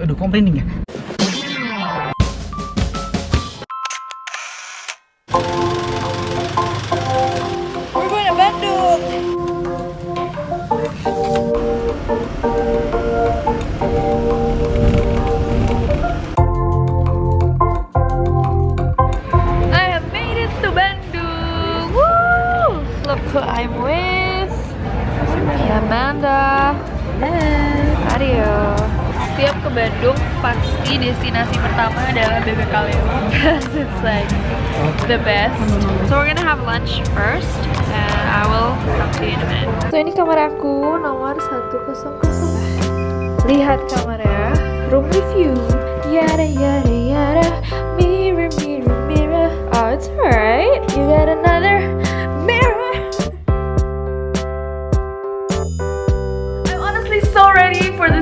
aduh complaining ya We're going to Bandung. I have made it to Bandung. Woo! Look who I'm with. Amanda. Adio. Setiap ke Bandung pasti destinasi pertama adalah bebek. Because it's like the best. So we're gonna have lunch first, and I will talk to you in a minute. So ini kamar aku nomor 100. Lihat kamarnya, room review. Yada yada yada, mirror mirror mirror. Oh, it's alright. You got another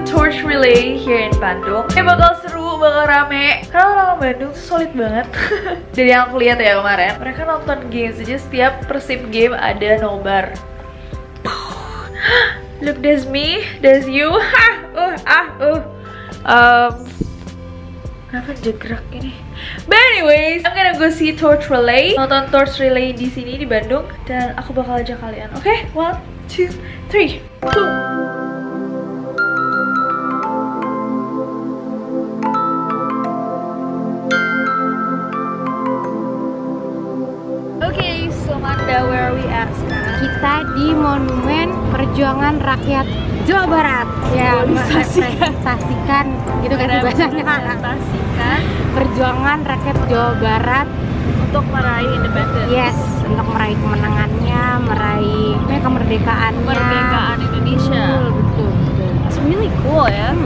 torch relay here in Bandung. Ini bakal seru, bakal rame. Karena orang Bandung tuh solid banget. Dari yang aku lihat ya kemarin, mereka nonton games aja setiap persib game ada nobar. Look, there's me, there's you. Hah, uh, ah, uh. Um, Kenapa jegrak ini? But anyways, I'm gonna go see Torch Relay. Nonton Torch Relay di sini di Bandung dan aku bakal ajak kalian. Oke? One, two, three. Rakyat Jawa Barat. Ya merepresentasikan gitu kan sih bahasanya Perjuangan Rakyat Jawa Barat untuk meraih independence. yes untuk meraih kemenangannya meraih eh, kemerdekaannya. Kemerdekaan Indonesia. betul betul betul. It's really cool ya.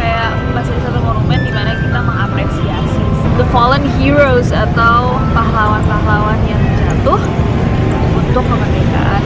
Kayak masih satu monumen di mana kita mengapresiasi the fallen heroes atau pahlawan-pahlawan yang jatuh untuk kemerdekaan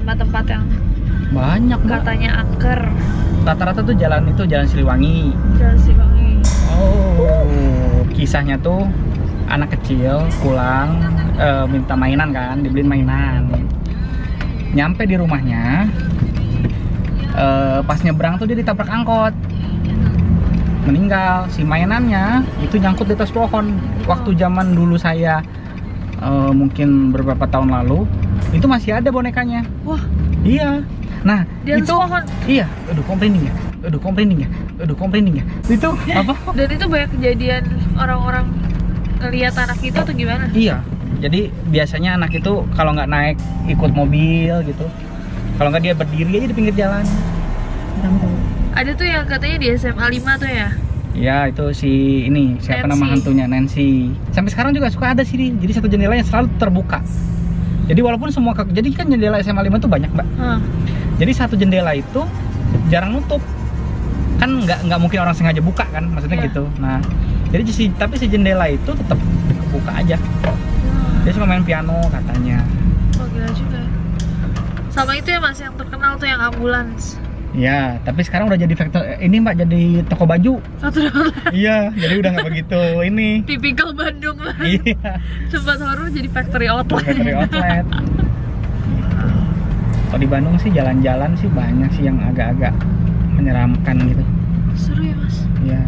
tempat-tempat yang banyak mbak. katanya angker. rata-rata tuh jalan itu jalan Siliwangi. Jalan Siliwangi. oh kisahnya tuh anak kecil pulang eh, minta mainan kan dibeliin mainan. Nyampe di rumahnya eh, pas nyebrang tuh dia ditabrak angkot. Meninggal. Si mainannya itu nyangkut di atas pohon. Waktu zaman dulu saya eh, mungkin beberapa tahun lalu itu masih ada bonekanya. Wah, iya. Nah atas itu pohon. iya. Aduh complaining ya? Aduh complaining ya? Aduh complaining ya? Itu apa? Dan itu banyak kejadian orang-orang ngeliat anak itu atau gimana? iya. Jadi biasanya anak itu kalau nggak naik ikut mobil gitu. Kalau nggak dia berdiri aja di pinggir jalan. Ada tuh yang katanya di SMA 5 tuh ya. ya itu si ini siapa nama Nancy. hantunya? Nancy. Sampai sekarang juga suka ada sih jadi satu jendela yang selalu terbuka jadi walaupun semua ke- jadi kan jendela SMA 5 tuh banyak mbak. Hah. jadi satu jendela itu jarang nutup. Kan nggak nggak mungkin orang sengaja buka kan maksudnya Iya. gitu. Nah jadi si tapi si jendela itu tetap buka aja. Dia cuma main piano katanya. Oh gila juga ya. Sama itu ya mas yang terkenal tuh yang ambulans ya tapi sekarang udah jadi factor ini mbak jadi toko baju. Satu dolar. Iya jadi udah nggak begitu ini. Tipikal Bandung banget iya. Tempat horor jadi factory outlet. Factory outlet. Kalau di Bandung sih jalan-jalan sih banyak sih yang agak-agak menyeramkan gitu. Seru ya mas? Ya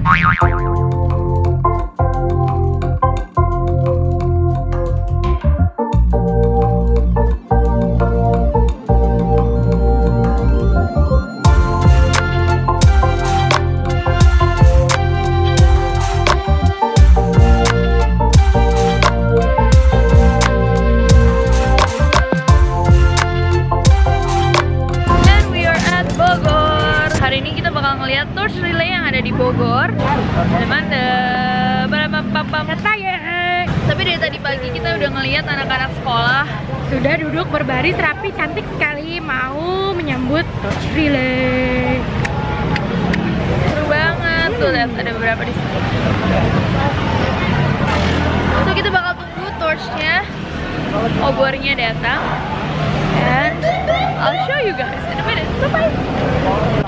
Sudah duduk berbaris rapi cantik sekali mau menyambut relay. Seru banget tuh lihat ada beberapa di sini. So kita bakal tunggu torchnya, obornya datang. And I'll show you guys in a minute. Bye bye.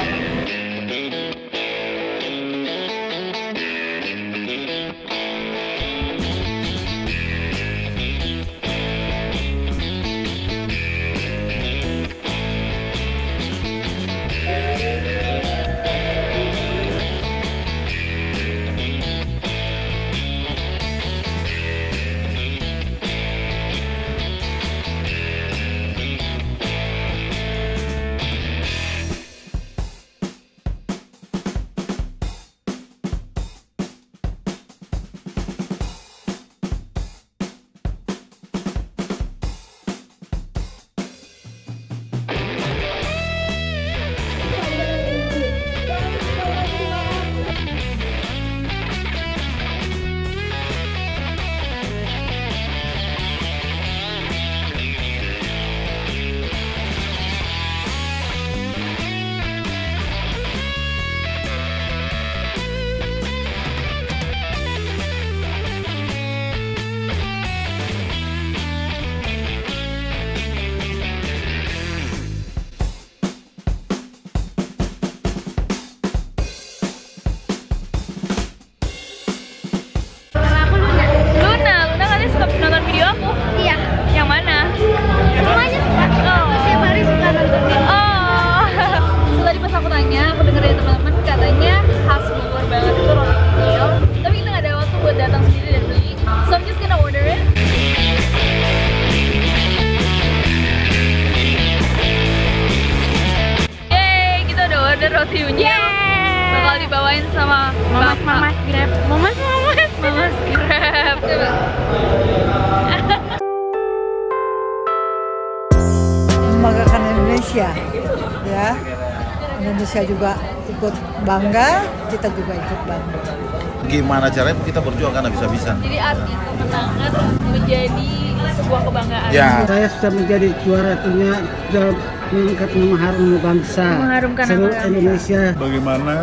Indonesia juga ikut bangga kita juga ikut bangga gimana caranya kita berjuang karena bisa-bisa. Jadi arti kemenangan menjadi sebuah kebanggaan. Ya, Saya sudah menjadi juara dunia sudah mengangkat nama harum bangsa Mengharumkan nama seluruh bangsa. Indonesia. bagaimana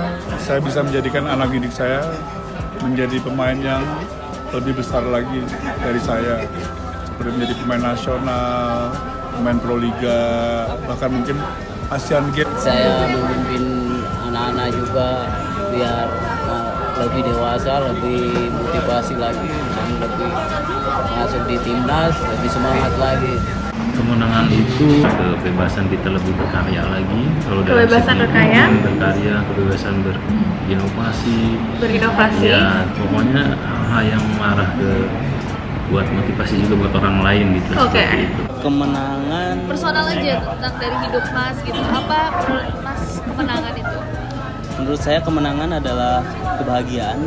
saya bisa menjadikan anak didik saya menjadi pemain yang lebih besar lagi dari saya seperti menjadi pemain nasional, pemain proliga, bahkan mungkin Asian Games. saya memimpin anak-anak juga biar uh, lebih dewasa, lebih motivasi lagi dan lebih masuk di timnas, lebih semangat lagi. kemenangan itu kebebasan kita lebih berkarya lagi kalau dari Kebebasan segi berkarya? berkarya kebebasan berinovasi Berinovasi. ya pokoknya hal yang mengarah ke buat motivasi juga buat orang lain gitu seperti itu. Kemenangan Personal aja tentang dari hidup Mas gitu. Apa menurut Mas kemenangan itu? menurut saya kemenangan adalah kebahagiaan.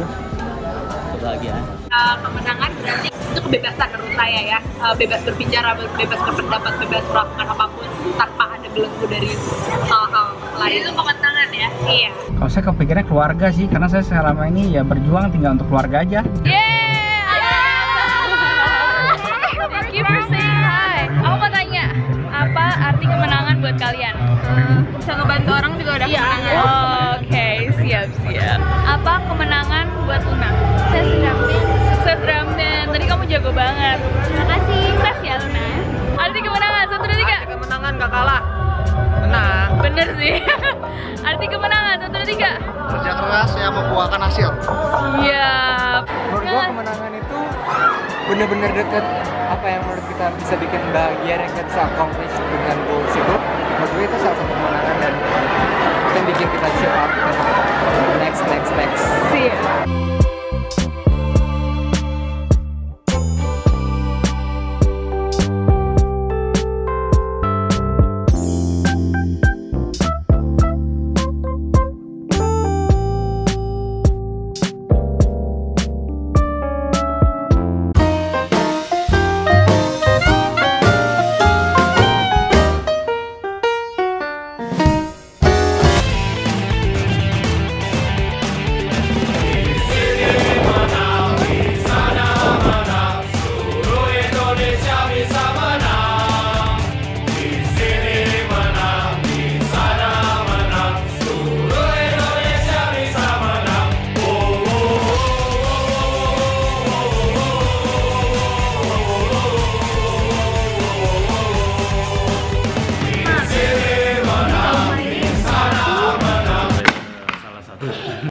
Kebahagiaan. Uh, kemenangan berarti itu kebebasan menurut saya ya Uh, bebas berbicara bebas berpendapat bebas melakukan apa pun tanpa ada belenggu dari hal-hal lain itu kemenangan ya iya Kalau saya kepikirannya keluarga sih, karena saya selama ini ya berjuang tinggal untuk keluarga aja. Yeah! banget. kasih, Sukses ya Luna. Ada kemenangan, satu dari tiga. Kemenangan gak kalah. Menang. Bener sih. Arti kemenangan satu dari tiga. Kerja keras yang membuahkan hasil. Iya. Menurut gua kemenangan itu bener-bener deket apa yang menurut kita bisa bikin bahagia dan kita bisa accomplish dengan goals itu menurut gua itu